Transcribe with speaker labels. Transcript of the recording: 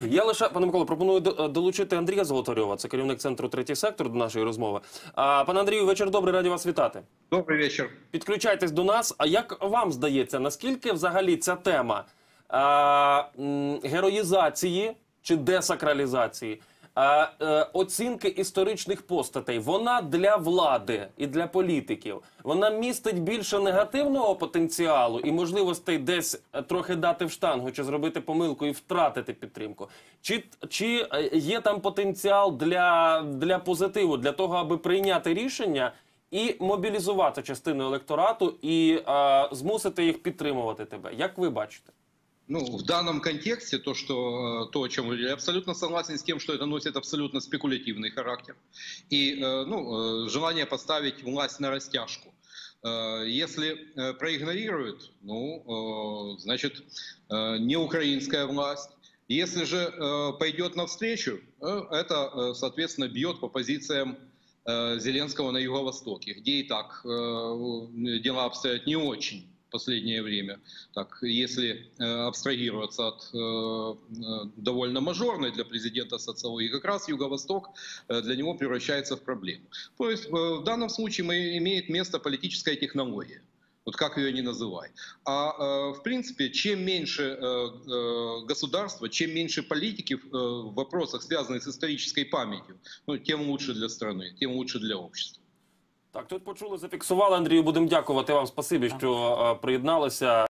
Speaker 1: Я лише, пане Миколо, пропоную долучити Андрія Золотарьова, це керівник центру третій сектор до нашої розмови. А, пане Андрію, вечір добрий, раді вас вітати.
Speaker 2: Добрий вечір.
Speaker 1: Підключайтесь до нас. А як вам здається, наскільки взагалі ця тема а, героїзації чи десакралізації, е, оцінки історичних постатей, вона для влади і для політиків, вона містить більше негативного потенціалу і можливостей десь е, трохи дати в штангу, чи зробити помилку і втратити підтримку? Чи, чи е, є там потенціал для, для позитиву, для того, аби прийняти рішення? і мобілізувати частину електорату і е, змусити їх підтримувати тебе. Як ви бачите?
Speaker 2: Ну, в данном контексте то, что, э, то, о чем вы говорили, абсолютно согласен с тем, что это носит абсолютно спекулятивный характер. И э, ну, э, желание поставить власть на растяжку. Если проигнорируют, ну, значит, не украинская власть. Если же пойдет навстречу, это, соответственно, бьет по позициям Зеленского на Юго-Востоке, где и так дела обстоят не очень последнее время. Так, если э, абстрагироваться от э, э, довольно мажорной для президента социологии, как раз Юго-Восток для него превращается в проблему. То есть в данном случае мы, имеет место политическая технология. Вот как ее ни называй. А в принципе, чем меньше государства, чем меньше политики в вопросах, связанных с исторической памятью, ну, тем лучше для страны, тем лучше для общества.
Speaker 1: Так, тут почули, зафіксували Андрію. Будемо дякувати вам. Спасибі, що е, приєдналися.